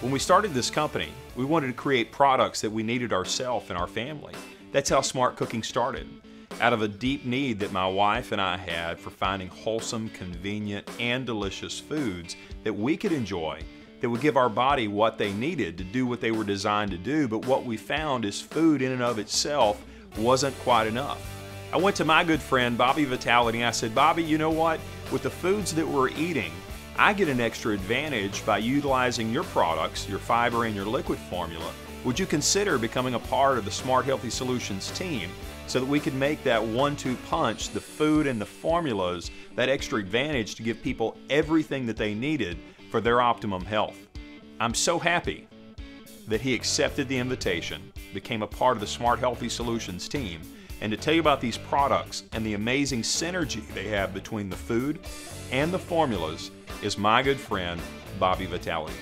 When we started this company, we wanted to create products that we needed ourselves and our family. That's how Smart Cooking started. Out of a deep need that my wife and I had for finding wholesome, convenient, and delicious foods that we could enjoy that would give our body what they needed to do what they were designed to do, but what we found is food in and of itself wasn't quite enough. I went to my good friend Bobby Vitality and I said, Bobby, you know what? With the foods that we're eating, I get an extra advantage by utilizing your products, your fiber and your liquid formula. Would you consider becoming a part of the Smart Healthy Solutions team so that we could make that one-two punch, the food and the formulas, that extra advantage to give people everything that they needed for their optimum health? I'm so happy that he accepted the invitation, became a part of the Smart Healthy Solutions team, and to tell you about these products and the amazing synergy they have between the food and the formulas is my good friend, Bobby Vitality.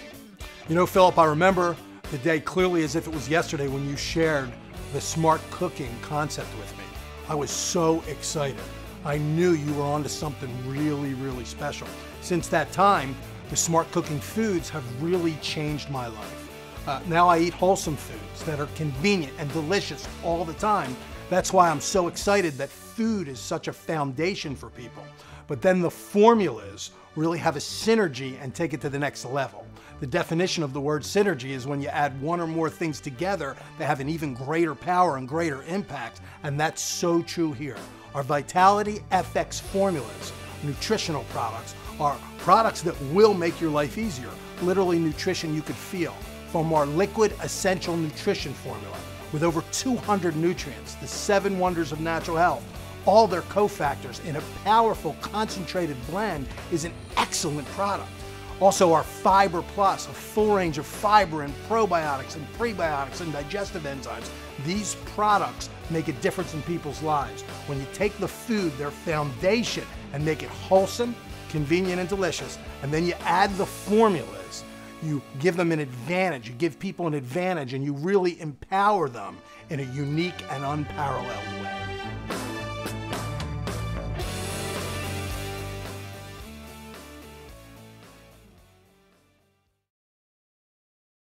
You know, Philip, I remember the day clearly as if it was yesterday when you shared the smart cooking concept with me. I was so excited. I knew you were onto something really, really special. Since that time, the smart cooking foods have really changed my life. Uh, now I eat wholesome foods that are convenient and delicious all the time that's why I'm so excited that food is such a foundation for people. But then the formulas really have a synergy and take it to the next level. The definition of the word synergy is when you add one or more things together that have an even greater power and greater impact, and that's so true here. Our Vitality FX formulas, nutritional products, are products that will make your life easier. Literally nutrition you could feel. From our liquid essential nutrition formula, with over 200 nutrients, the seven wonders of natural health, all their cofactors in a powerful concentrated blend is an excellent product. Also our Fiber Plus, a full range of fiber and probiotics and prebiotics and digestive enzymes. These products make a difference in people's lives. When you take the food, their foundation, and make it wholesome, convenient, and delicious, and then you add the formulas, you give them an advantage, you give people an advantage, and you really empower them in a unique and unparalleled way.